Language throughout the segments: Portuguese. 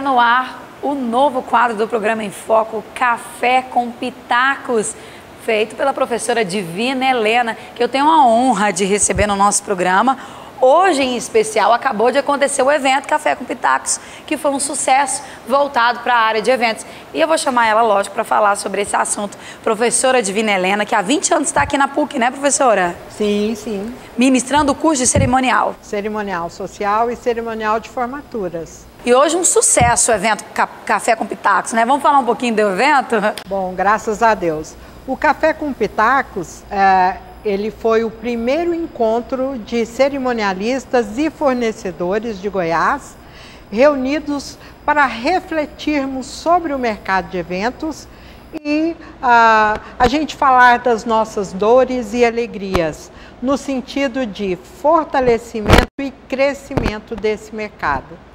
Está no ar o novo quadro do programa em Foco, Café com Pitacos, feito pela professora Divina Helena, que eu tenho a honra de receber no nosso programa. Hoje, em especial, acabou de acontecer o evento Café com Pitacos, que foi um sucesso voltado para a área de eventos. E eu vou chamar ela, lógico, para falar sobre esse assunto. Professora Divina Helena, que há 20 anos está aqui na PUC, né, professora? Sim, sim. Ministrando o curso de cerimonial. Cerimonial social e cerimonial de formaturas. E hoje um sucesso o evento Café com Pitacos, né? Vamos falar um pouquinho do evento? Bom, graças a Deus. O Café com Pitacos é, ele foi o primeiro encontro de cerimonialistas e fornecedores de Goiás reunidos para refletirmos sobre o mercado de eventos e uh, a gente falar das nossas dores e alegrias, no sentido de fortalecimento e crescimento desse mercado.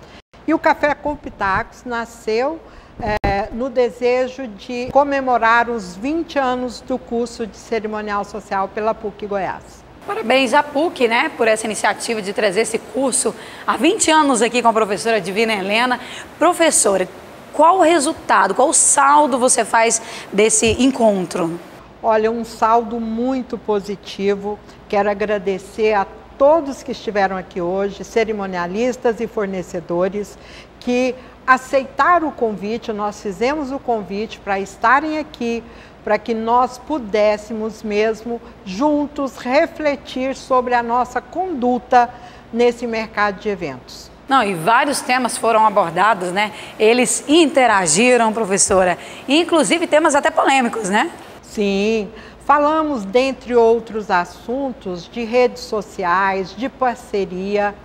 E o Café com Pitacos nasceu é, no desejo de comemorar os 20 anos do curso de cerimonial social pela PUC Goiás. Parabéns à PUC, né, por essa iniciativa de trazer esse curso há 20 anos aqui com a professora Divina Helena. Professora, qual o resultado, qual o saldo você faz desse encontro? Olha, um saldo muito positivo. Quero agradecer a todos que estiveram aqui hoje, cerimonialistas e fornecedores, que aceitaram o convite, nós fizemos o convite para estarem aqui, para que nós pudéssemos mesmo juntos refletir sobre a nossa conduta nesse mercado de eventos. Não, e vários temas foram abordados, né? Eles interagiram, professora, inclusive temas até polêmicos, né? Sim, falamos, dentre outros assuntos, de redes sociais, de parceria,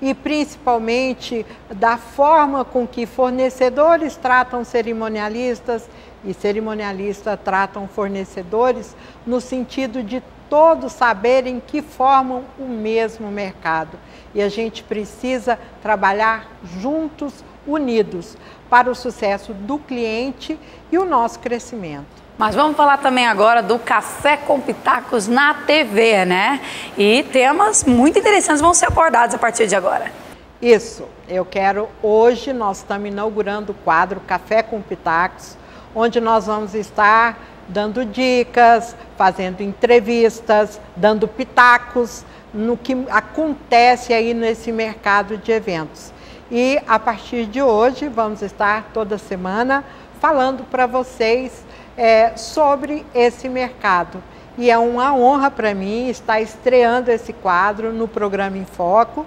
e principalmente da forma com que fornecedores tratam cerimonialistas e cerimonialistas tratam fornecedores, no sentido de todos saberem que formam o mesmo mercado. E a gente precisa trabalhar juntos, unidos, para o sucesso do cliente e o nosso crescimento. Mas vamos falar também agora do Café com Pitacos na TV, né? E temas muito interessantes vão ser abordados a partir de agora. Isso, eu quero. Hoje nós estamos inaugurando o quadro Café com Pitacos, onde nós vamos estar dando dicas, fazendo entrevistas, dando pitacos no que acontece aí nesse mercado de eventos. E a partir de hoje vamos estar toda semana falando para vocês é, sobre esse mercado. E é uma honra para mim estar estreando esse quadro no programa Em Foco.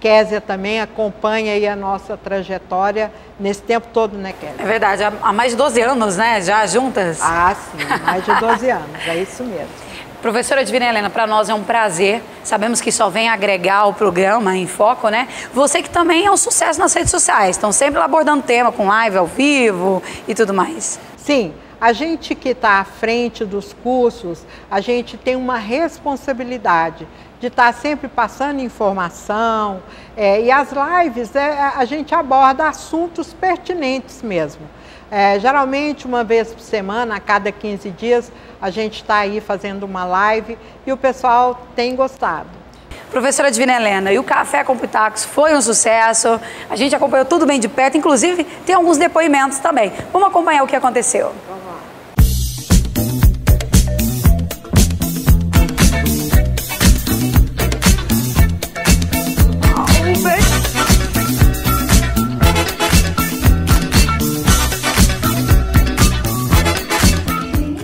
Késia também acompanha aí a nossa trajetória nesse tempo todo, né, Késia? É verdade, há mais de 12 anos, né, já juntas? Ah, sim, mais de 12 anos, é isso mesmo. Professora Divina Helena, para nós é um prazer. Sabemos que só vem agregar o programa em foco, né? Você que também é um sucesso nas redes sociais, estão sempre abordando tema com live ao vivo e tudo mais. Sim, a gente que está à frente dos cursos, a gente tem uma responsabilidade de estar tá sempre passando informação é, e as lives é, a gente aborda assuntos pertinentes mesmo. É, geralmente uma vez por semana, a cada 15 dias, a gente está aí fazendo uma live e o pessoal tem gostado. Professora Divina Helena, e o Café com Pitacos foi um sucesso, a gente acompanhou tudo bem de perto, inclusive tem alguns depoimentos também. Vamos acompanhar o que aconteceu.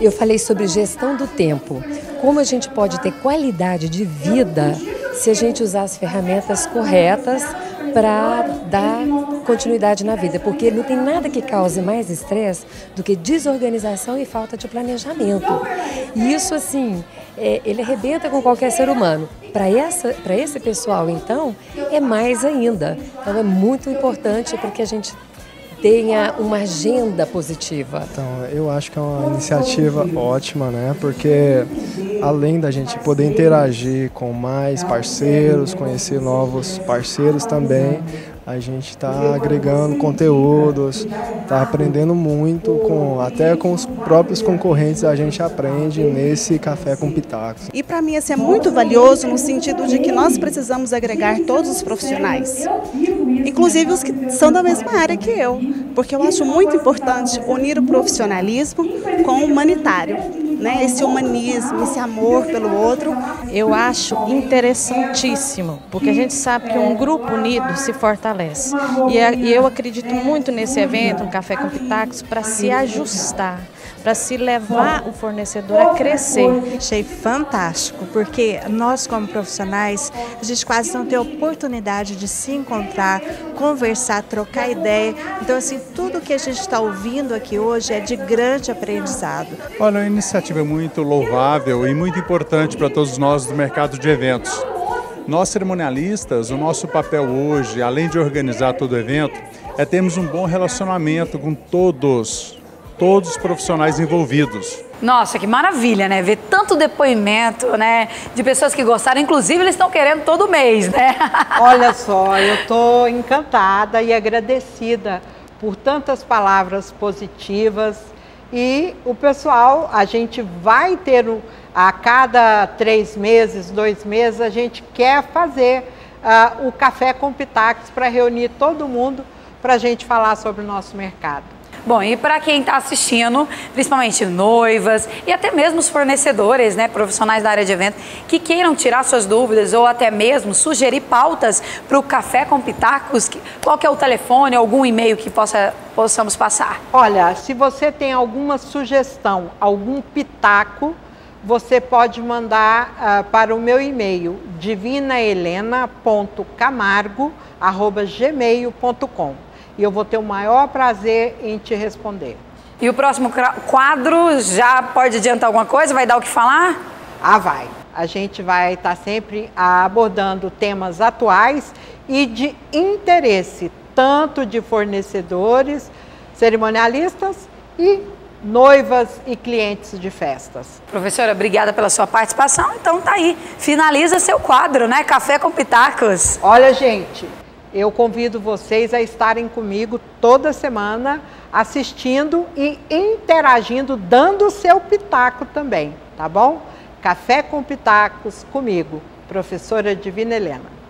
Eu falei sobre gestão do tempo. Como a gente pode ter qualidade de vida se a gente usar as ferramentas corretas para dar continuidade na vida, porque não tem nada que cause mais estresse do que desorganização e falta de planejamento. E isso, assim, é, ele arrebenta com qualquer ser humano. Para esse pessoal, então, é mais ainda. Então, é muito importante para que a gente tenha uma agenda positiva? Então, eu acho que é uma iniciativa ótima, né? Porque além da gente poder interagir com mais parceiros, conhecer novos parceiros também, a gente está agregando conteúdos, está aprendendo muito, com, até com os próprios concorrentes a gente aprende nesse Café com Pitacos. E para mim esse é muito valioso no sentido de que nós precisamos agregar todos os profissionais, inclusive os que são da mesma área que eu, porque eu acho muito importante unir o profissionalismo com o humanitário né, esse humanismo, esse amor pelo outro. Eu acho interessantíssimo, porque a gente sabe que um grupo unido se fortalece. E eu acredito muito nesse evento, um Café com Pitacos, para se ajustar para se levar o fornecedor a crescer. Achei fantástico, porque nós como profissionais, a gente quase não tem oportunidade de se encontrar, conversar, trocar ideia. Então, assim, tudo que a gente está ouvindo aqui hoje é de grande aprendizado. Olha, a iniciativa é muito louvável e muito importante para todos nós do mercado de eventos. Nós cerimonialistas, o nosso papel hoje, além de organizar todo o evento, é termos um bom relacionamento com todos todos os profissionais envolvidos. Nossa, que maravilha, né? Ver tanto depoimento, né? De pessoas que gostaram. Inclusive, eles estão querendo todo mês, né? Olha só, eu estou encantada e agradecida por tantas palavras positivas. E o pessoal, a gente vai ter a cada três meses, dois meses, a gente quer fazer uh, o Café com Pitacos para reunir todo mundo para a gente falar sobre o nosso mercado. Bom, e para quem está assistindo, principalmente noivas e até mesmo os fornecedores, né, profissionais da área de evento, que queiram tirar suas dúvidas ou até mesmo sugerir pautas para o Café com Pitacos, qual que é o telefone, algum e-mail que possa, possamos passar? Olha, se você tem alguma sugestão, algum pitaco, você pode mandar uh, para o meu e-mail divinahelena.camargo.gmail.com e eu vou ter o maior prazer em te responder. E o próximo quadro já pode adiantar alguma coisa? Vai dar o que falar? Ah, vai. A gente vai estar sempre abordando temas atuais e de interesse, tanto de fornecedores, cerimonialistas e noivas e clientes de festas. Professora, obrigada pela sua participação. Então tá aí, finaliza seu quadro, né? Café com Pitacos. Olha, gente, eu convido vocês a estarem comigo toda semana, assistindo e interagindo, dando o seu pitaco também, tá bom? Café com Pitacos comigo, professora Divina Helena.